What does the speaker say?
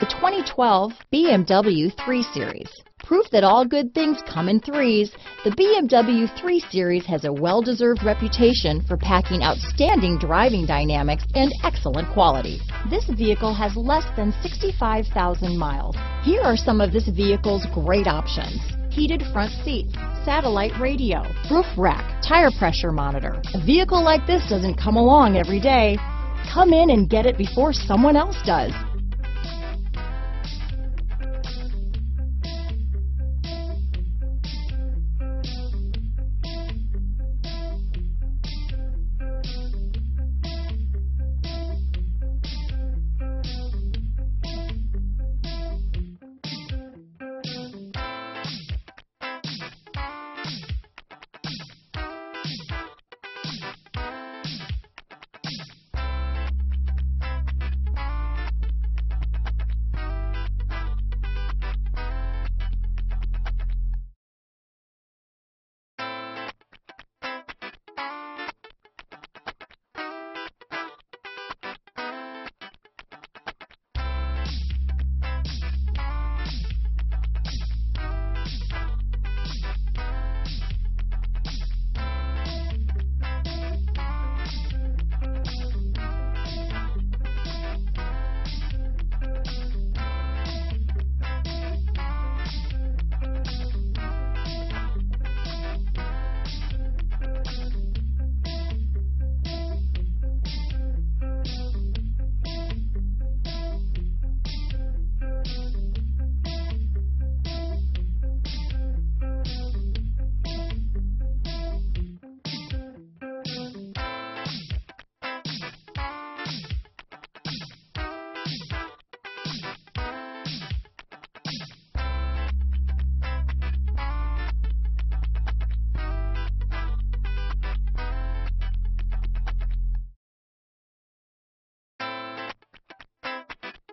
The 2012 BMW 3 Series. Proof that all good things come in threes, the BMW 3 Series has a well-deserved reputation for packing outstanding driving dynamics and excellent quality. This vehicle has less than 65,000 miles. Here are some of this vehicle's great options. Heated front seats, satellite radio, roof rack, tire pressure monitor. A vehicle like this doesn't come along every day. Come in and get it before someone else does.